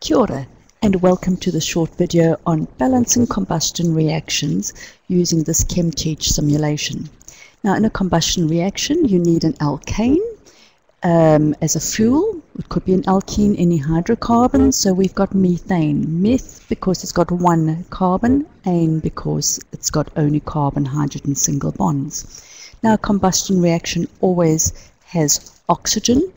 Kia ora, and welcome to the short video on balancing combustion reactions using this ChemTeach simulation. Now in a combustion reaction you need an alkane um, as a fuel. It could be an alkene, any hydrocarbon. So we've got methane. Meth because it's got one carbon, ane because it's got only carbon, hydrogen, single bonds. Now a combustion reaction always has oxygen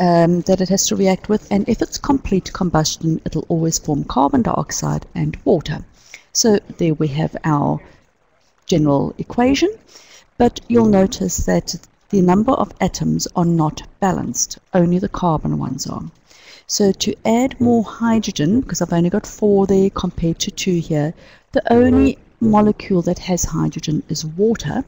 um, that it has to react with and if it's complete combustion it'll always form carbon dioxide and water. So there we have our general equation but you'll notice that the number of atoms are not balanced, only the carbon ones are. So to add more hydrogen, because I've only got four there compared to two here, the only molecule that has hydrogen is water.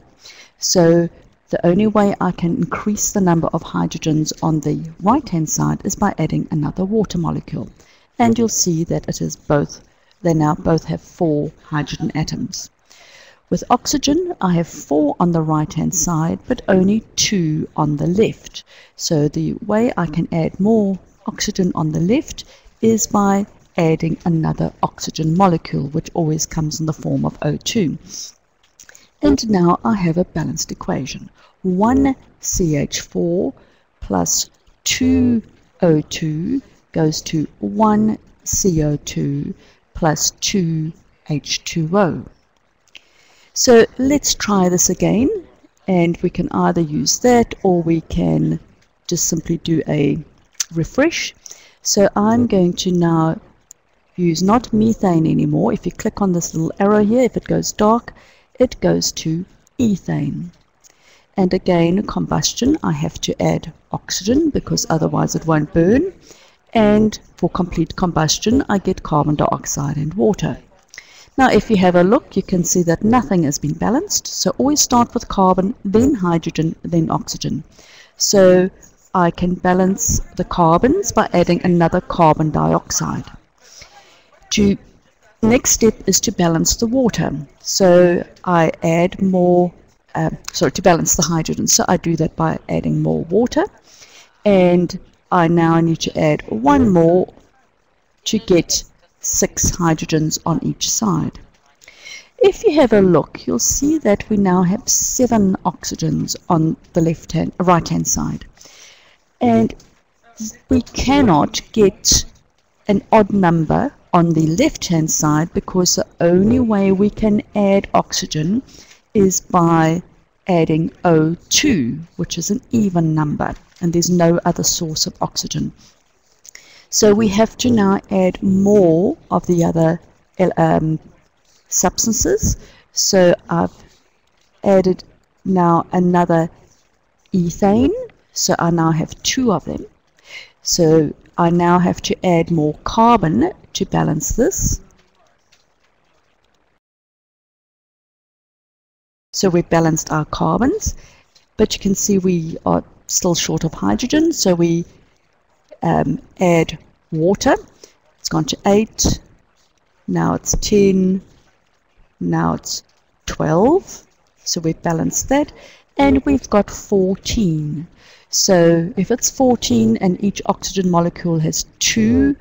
So the only way I can increase the number of hydrogens on the right hand side is by adding another water molecule. And you'll see that it is both, they now both have four hydrogen atoms. With oxygen, I have four on the right hand side, but only two on the left. So the way I can add more oxygen on the left is by adding another oxygen molecule, which always comes in the form of O2. And now I have a balanced equation. 1 CH4 plus 2 O2 goes to 1 CO2 plus 2 H2O. So let's try this again and we can either use that or we can just simply do a refresh. So I'm going to now use not methane anymore. If you click on this little arrow here, if it goes dark, it goes to ethane. And again, combustion, I have to add oxygen because otherwise it won't burn. And for complete combustion, I get carbon dioxide and water. Now, if you have a look, you can see that nothing has been balanced. So always start with carbon, then hydrogen, then oxygen. So I can balance the carbons by adding another carbon dioxide. To next step is to balance the water. So I add more um, sorry, to balance the hydrogen. So I do that by adding more water. And I now need to add one more to get six hydrogens on each side. If you have a look, you'll see that we now have seven oxygens on the left hand, right hand side. And we cannot get an odd number on the left hand side because the only way we can add oxygen is by adding O2, which is an even number, and there's no other source of oxygen. So we have to now add more of the other um, substances. So I've added now another ethane, so I now have two of them. So I now have to add more carbon to balance this. So we've balanced our carbons, but you can see we are still short of hydrogen, so we um, add water. It's gone to 8, now it's 10, now it's 12, so we've balanced that, and we've got 14. So if it's 14 and each oxygen molecule has two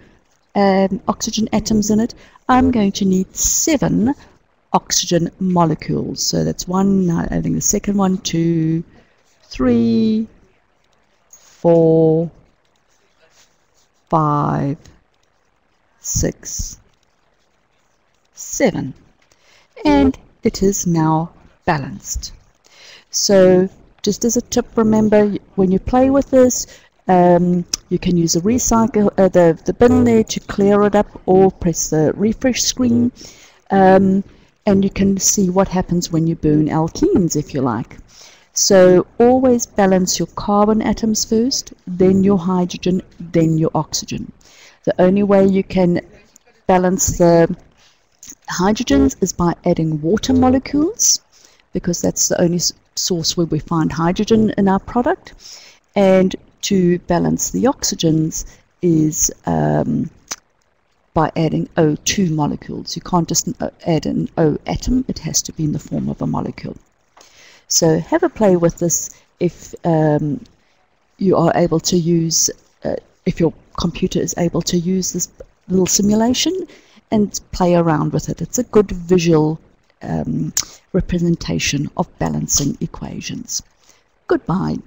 um, oxygen atoms in it, I'm going to need 7 oxygen molecules. So that's one, I think the second one, two, three, four, five, six, seven. And it is now balanced. So just as a tip, remember when you play with this, um, you can use a recycle, uh, the, the bin there to clear it up or press the refresh screen. Um, and you can see what happens when you burn alkenes if you like. So always balance your carbon atoms first, then your hydrogen, then your oxygen. The only way you can balance the hydrogens is by adding water molecules because that's the only source where we find hydrogen in our product. And to balance the oxygens is um, by adding O2 molecules. You can't just add an O atom, it has to be in the form of a molecule. So have a play with this if um, you are able to use, uh, if your computer is able to use this little simulation and play around with it. It's a good visual um, representation of balancing equations. Goodbye.